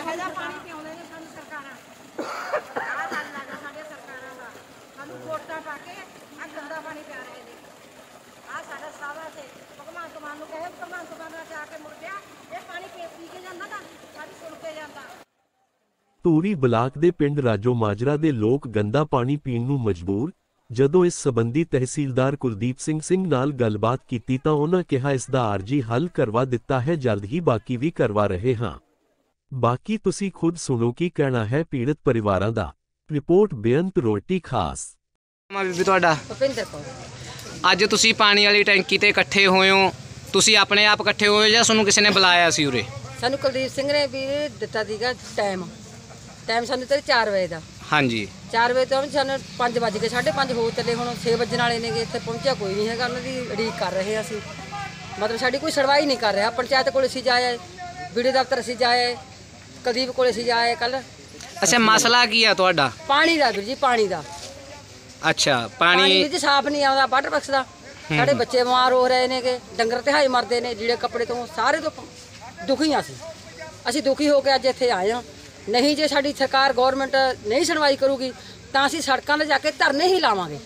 ਇਹੋ ਜਿਹਾ ਪਾਣੀ ਪਿਆਉਂਦੇ ਨੇ ਸਾਨੂੰ ਸਰਕਾਰਾਂ। ਆਹ ਹਾਲ ਲੱਗਾ ਸਾਡੇ ਸਰਕਾਰਾਂ ਦਾ। ਸਾਨੂੰ ਵੋਟਾਂ ਪਾ ਕੇ ਆ ਗੰਦਾ ਪਾਣੀ ਪਿਆ ਰਹੇ ਨੇ। ਆ ਸਾਡਾ ਸਾਵਾ ਤੇ ਭਗਵੰਤ ਮਾਨ ਨੂੰ ਕਹੇ, ਭਗਵੰਤ ਮਾਨ ਨੇ ਆ ਕੇ ਮੁੜ ਗਿਆ, ਇਹ ਪਾਣੀ ਪੀ ਪੀ ਕੇ ਜਾਂਦਾ ਨਾ, ਸਾਡੀ ਸੁਣ ਕੇ ਜਾਂਦਾ। ਧੂਰੀ ਬਲਾਕ ਦੇ ਪਿੰਡ ਰਾਜੋ ਮਾਜਰਾ ਦੇ ਲੋਕ ਗੰਦਾ ਪਾਣੀ ਪੀਣ ਨੂੰ ਮਜਬੂਰ। ਜਦੋਂ ਇਸ ਸਬੰਧੀ ਤਹਿਸੀਲਦਾਰ ਕੁਲਦੀਪ ਸਿੰਘ ਸਿੰਘ ਨਾਲ ਗੱਲਬਾਤ ਕੀਤੀ ਤਾਂ ਉਹਨਾਂ ਕਿਹਾ, ਇਸ ਦਾ ਆਰਜੀ ਹੱਲ ਕਰਵਾ ਦਿੱਤਾ ਹੈ, ਜਲਦ ਹੀ ਬਾਕੀ ਵੀ ਕਰਵਾ ਰਹੇ ਹਾਂ। ਬਾਕੀ ਤੁਸੀਂ ਖੁਦ ਸੁਣੋ ਕੀ ਕਹਿਣਾ ਹੈ ਪੀੜਤ ਪਰਿਵਾਰਾਂ ਦਾ। ਰਿਪੋਰਟ ਬੇਅੰਤ ਰੋਟੀ ਖਾਸ। ਮਾ ਬੀਬੀ ਤੁਹਾਡਾ। ਭੁਪਿੰਦਰ ਕੌਰ। ਅੱਜ ਤੁਸੀਂ ਪਾਣੀ ਵਾਲੀ ਟੈਂਕੀ ਤੇ ਇਕੱਠੇ ਹੋਏ ਹੋ। ਤੁਸੀਂ ਆਪਣੇ ਆਪ ਇਕੱਠੇ ਹੋਏ ਹੋ ਜਾਂ ਤੁਹਾਨੂੰ ਕਿਸੇ ਨੇ ਬੁਲਾਇਆ ਸੀ ਉਰੇ? ਸਾਨੂੰ ਕੁਲਦੀਪ ਸਿੰਘ ਨੇ ਵੀ ਦਿੱਤਾ ਸੀਗਾ ਟਾਈਮ ਟਾਈਮ ਸਾਨੂੰ ਤੇ 4 ਵਜੇ ਦਾ। ਹਾਂਜੀ। 4 ਵਜੇ ਤੋਂ ਸਾਨੂੰ 5 ਵਜ ਕੇ 5:30 ਹੋ ਚੱਲੇ ਹੁਣ। 6 ਵਜਣ ਵਾਲੇ ਨੇਗੇ ਇੱਥੇ ਪਹੁੰਚਿਆ ਕੋਈ ਨਹੀਂ ਹੈਗਾ। ਉਹਨਾਂ ਦੀ ਉਡੀਕ ਕਰ ਰਹੇ ਹਾਂ ਅਸੀਂ। ਮਤਲਬ ਸਾਡੀ ਕੋਈ ਸੁਣਵਾਈ ਨਹੀਂ ਕਰ ਰਿਹਾ। ਪੰਚਾਇਤ ਕੋਲ ਅਸੀਂ ਜਾਏ ਵੀਡੀਓ ਦਫ਼ਤਰ ਅਸੀਂ ਜਾਏ ਕੁਲਦੀਪ ਕੋਲ ਅਸੀਂ ਜਾਏ ਕੱਲ ਅੱਛਾ ਮਸਲਾ ਕੀ ਆ ਤੁਹਾਡਾ? ਪਾਣੀ ਦਾ ਵੀਰ ਜੀ ਪਾਣੀ ਦਾ। ਅੱਛਾ ਪਾਣੀ ਪਾਣੀ ਵੀਰ ਜੀ ਸਾਫ਼ ਨਹੀਂ ਆਉਂਦਾ ਵਾਟਰ ਬਕਸ ਦਾ। ਸਾਡੇ ਬੱਚੇ ਬਿਮਾਰ ਹੋ ਰਹੇ ਨੇਗੇ ਡੰਗਰ ਤਿਹਾਈ ਮਰਦੇ ਨੇ ਜਿਹੜੇ ਕੱਪੜੇ ਤੋਂ ਸਾਰੇ ਤੋਂ ਦੁਖੀ ਹਾਂ ਅਸੀਂ। ਅਸੀਂ ਦੁਖੀ ਹੋ ਕੇ ਅੱਜ ਇੱਥੇ ਆਏ ਹਾਂ। ਨਹੀਂ ਜੇ ਸਾਡੀ ਸਰਕਾਰ ਗਵਰਨਮੈਂਟ ਨਹੀਂ ਸੁਣਵਾਈ ਕਰੂਗੀ ਤਾਂ ਅਸੀਂ ਸੜਕਾਂ 'ਤੇ ਜਾ ਕੇ ਧਰਨੇ ਹੀ ਲਾਵਾਂਗੇ।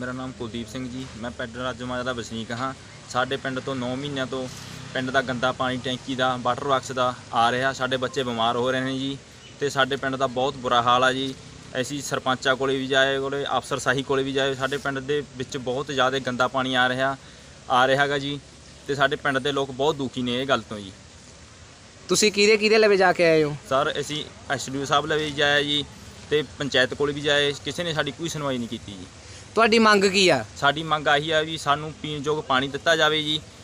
ਮੇਰਾ ਨਾਮ ਕੁਲਦੀਪ ਸਿੰਘ ਜੀ ਮੈਂ ਪਿੰਡ ਰਾਜੋਮਾਜਾ ਦਾ ਵਸਨੀਕ ਹਾਂ। ਸਾਡੇ ਪਿੰਡ ਤੋਂ 9 ਮਹੀਨਿਆਂ ਤੋਂ ਪਿੰਡ ਦਾ ਗੰਦਾ ਪਾਣੀ ਟੈਂਕੀ ਦਾ ਵਾਟਰ ਵਰਕਸ ਦਾ ਆ ਰਿਹਾ। ਸਾਡੇ ਬੱਚੇ ਬਿਮਾਰ ਹੋ ਰਹੇ ਨੇ ਜੀ ਤੇ ਸਾਡੇ ਪਿੰਡ ਦਾ ਬਹੁਤ ਬੁਰਾ ਹਾਲ ਆ ਜੀ। ਅਸੀਂ ਸਰਪੰਚਾਂ ਕੋਲੇ ਵੀ ਜਾਏ ਕੋਲੇ ਅਫਸਰ ਸਾਹੀ ਕੋਲੇ ਵੀ ਜਾਏ ਸਾਡੇ ਪਿੰਡ ਦੇ ਵਿੱਚ ਬਹੁਤ ਜ਼ਿਆਦਾ ਗੰਦਾ ਪਾਣੀ ਆ ਰਿਹਾ ਆ ਰਿਹਾਗਾ ਜੀ ਤੇ ਸਾਡੇ ਪਿੰਡ ਦੇ ਲੋਕ ਬਹੁਤ ਦੁਖੀ ਨੇ ਇਹ ਗੱਲ ਤੋਂ ਜੀ। ਤੁਸੀਂ ਕਿਹਦੇ ਕਿਹਦੇ ਲਵੇ ਜਾ ਕੇ ਆਏ ਹੋ? ਸਰ ਅਸੀਂ ਐਸਡੀਓ ਸਾਹਿਬ ਲਵੇ ਜਾਇਆ ਜੀ ਤੇ ਪੰਚਾਇਤ ਕੋਲੇ ਵੀ ਜਾਏ ਕਿਸੇ ਨੇ ਸਾਡੀ ਕੋਈ ਸੁਣਵਾਈ ਨਹੀਂ ਕੀਤੀ ਜੀ। ਤੁਹਾਡੀ ਮੰਗ ਕੀ ਆ? ਸਾਡੀ ਮੰਗ ਆਹੀ ਆ ਵੀ ਸਾਨੂੰ ਪੀਣ ਯੋਗ ਪਾਣੀ ਦਿੱਤਾ ਜਾਵੇ ਜੀ।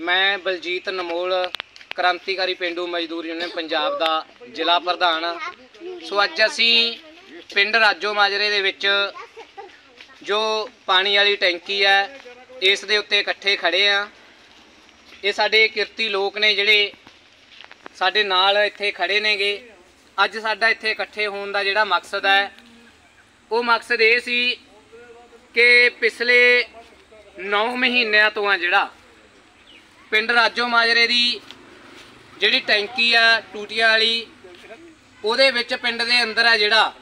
ਮੈਂ ਬਲਜੀਤ ਨਮੋਲ, ਕ੍ਰਾਂਤੀਕਾਰੀ ਪਿੰਡੂ ਮਜ਼ਦੂਰ ਯੂਨੀਅਨ ਪੰਜਾਬ ਦਾ ਜ਼ਿਲ੍ਹਾ ਪ੍ਰਧਾਨ। ਸੋ ਅੱਜ ਅਸੀਂ ਪਿੰਡ ਰਾਜੋ ਮਾਜਰੇ ਦੇ ਵਿੱਚ ਜੋ ਪਾਣੀ ਵਾਲੀ ਟੈਂਕੀ ਹੈ, ਇਸ ਦੇ ਉੱਤੇ ਇਕੱਠੇ ਖੜੇ ਆ ਇਹ ਸਾਡੇ ਕਿਰਤੀ ਲੋਕ ਨੇ ਜਿਹੜੇ ਸਾਡੇ ਨਾਲ ਇੱਥੇ ਖੜੇ ਨੇਗੇ। ਅੱਜ ਸਾਡਾ ਇੱਥੇ ਇਕੱਠੇ ਹੋਣ ਦਾ ਜਿਹੜਾ ਮਕਸਦ ਹੈ, ਉਹ ਮਕਸਦ ਇਹ ਸੀ ਕਿ ਪਿਛਲੇ 9 ਮਹੀਨਿਆਂ ਤੋਂ ਆ ਜਿਹੜਾ ਪਿੰਡ ਰਾਜੋ ਮਾਜਰੇ ਦੀ ਜਿਹੜੀ ਟੈਂਕੀ ਆ, ਟੂਟੀਆਂ ਵਾਲੀ, ਉਹਦੇ ਵਿੱਚ ਪਿੰਡ ਦੇ ਅੰਦਰ ਆ ਜਿਹੜਾ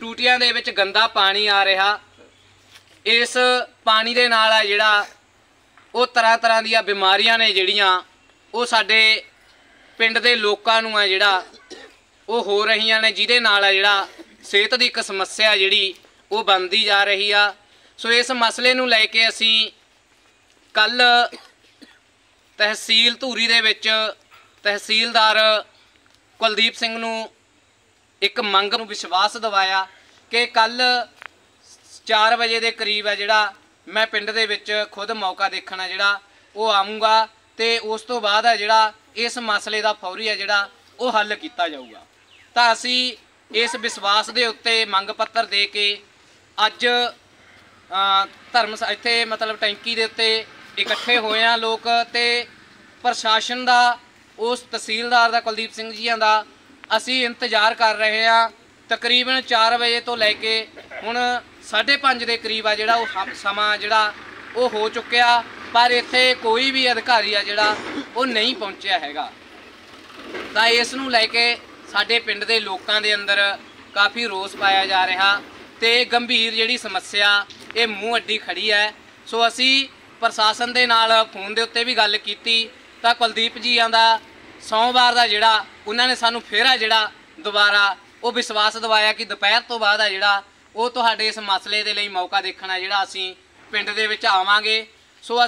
ਟੂਟੀਆਂ ਦੇ ਵਿੱਚ ਗੰਦਾ ਪਾਣੀ ਆ ਰਿਹਾ। ਇਸ ਪਾਣੀ ਦੇ ਨਾਲ ਆ ਜਿਹੜਾ ਉਹ ਤਰ੍ਹਾਂ ਤਰ੍ਹਾਂ ਦੀਆਂ ਬਿਮਾਰੀਆਂ ਨੇ ਜਿਹੜੀਆਂ ਉਹ ਸਾਡੇ ਪਿੰਡ ਦੇ ਲੋਕਾਂ ਨੂੰ ਆ ਜਿਹੜਾ ਉਹ ਹੋ ਰਹੀਆਂ ਨੇ, ਜਿਹਦੇ ਨਾਲ ਆ ਜਿਹੜਾ ਸਿਹਤ ਦੀ ਇੱਕ ਸਮੱਸਿਆ ਜਿਹੜੀ ਉਹ ਬਣਦੀ ਜਾ ਰਹੀ ਆ। ਸੋ ਇਸ ਮਸਲੇ ਨੂੰ ਲੈ ਕੇ ਅਸੀਂ ਕੱਲ ਤਹਿਸੀਲ ਧੂਰੀ ਦੇ ਵਿੱਚ ਤਹਿਸੀਲਦਾਰ ਕੁਲਦੀਪ ਸਿੰਘ ਨੂੰ ਇੱਕ ਮੰਗ ਨੂੰ ਵਿਸ਼ਵਾਸ ਦਿਵਾਇਆ ਕਿ ਕੱਲ 4 ਵਜੇ ਦੇ ਕਰੀਬ ਹੈ ਜਿਹੜਾ ਮੈਂ ਪਿੰਡ ਦੇ ਵਿੱਚ ਖੁਦ ਮੌਕਾ ਦੇਖਣਾ ਜਿਹੜਾ ਉਹ ਆਉਂਗਾ ਤੇ ਉਸ ਤੋਂ ਬਾਅਦ ਹੈ ਜਿਹੜਾ ਇਸ ਮਸਲੇ ਦਾ ਫੌਰੀ ਹੈ ਜਿਹੜਾ ਉਹ ਹੱਲ ਕੀਤਾ ਜਾਊਗਾ। ਤਾਂ ਅਸੀਂ ਇਸ ਵਿਸ਼ਵਾਸ ਦੇ ਉੱਤੇ ਮੰਗ ਪੱਤਰ ਦੇ ਕੇ ਅੱਜ ਧਰਮ ਇੱਥੇ ਮਤਲਬ ਟੈਂਕੀ ਦੇ ਉੱਤੇ ਇਕੱਠੇ ਹੋਏ ਆ ਲੋਕ ਤੇ ਪ੍ਰਸ਼ਾਸਨ ਦਾ, ਉਸ ਤਹਿਸੀਲਦਾਰ ਦਾ ਕੁਲਦੀਪ ਸਿੰਘ ਜੀਆਂ ਦਾ ਅਸੀਂ ਇੰਤਜ਼ਾਰ ਕਰ ਰਹੇ ਆ। ਤਕਰੀਬਨ 4 ਵਜੇ ਤੋਂ ਲੈ ਕੇ ਹੁਣ 5:30 ਦੇ ਕਰੀਬ ਆ ਜਿਹੜਾ ਉਹ ਸਮਾਂ ਜਿਹੜਾ ਉਹ ਹੋ ਚੁੱਕਿਆ, ਪਰ ਇੱਥੇ ਕੋਈ ਵੀ ਅਧਿਕਾਰੀ ਆ ਜਿਹੜਾ ਉਹ ਨਹੀਂ ਪਹੁੰਚਿਆ ਹੈਗਾ। ਤਾਂ ਇਸ ਨੂੰ ਲੈ ਕੇ ਸਾਡੇ ਪਿੰਡ ਦੇ ਲੋਕਾਂ ਦੇ ਅੰਦਰ ਕਾਫੀ ਰੋਸ ਪਾਇਆ ਜਾ ਰਿਹਾ ਤੇ ਗੰਭੀਰ ਜਿਹੜੀ ਸਮੱਸਿਆ, ਇਹ ਮੂੰਹ ਅੱਡੀ ਖੜੀ ਹੈ। ਸੋ ਅਸੀਂ ਪ੍ਰਸ਼ਾਸਨ ਦੇ ਨਾਲ ਫੋਨ ਦੇ ਉੱਤੇ ਵੀ ਗੱਲ ਕੀਤੀ, ਤਾਂ ਕੁਲਦੀਪ ਜੀਆਂ ਦਾ ਸੋਮਵਾਰ ਦਾ ਜਿਹੜਾ, ਉਹਨਾਂ ਨੇ ਸਾਨੂੰ ਫੇਰ ਆ ਜਿਹੜਾ ਦੁਬਾਰਾ ਉਹ ਵਿਸ਼ਵਾਸ ਦਿਵਾਇਆ ਕਿ ਦੁਪਹਿਰ ਤੋਂ ਬਾਅਦ ਆ ਜਿਹੜਾ, ਉਹ ਤੁਹਾਡੇ ਇਸ ਮਸਲੇ ਦੇ ਲਈ ਮੌਕਾ ਦੇਖਣਾ ਜਿਹੜਾ ਅਸੀਂ ਪਿੰਡ ਦੇ ਵਿੱਚ ਆਵਾਂਗੇ। ਸੋ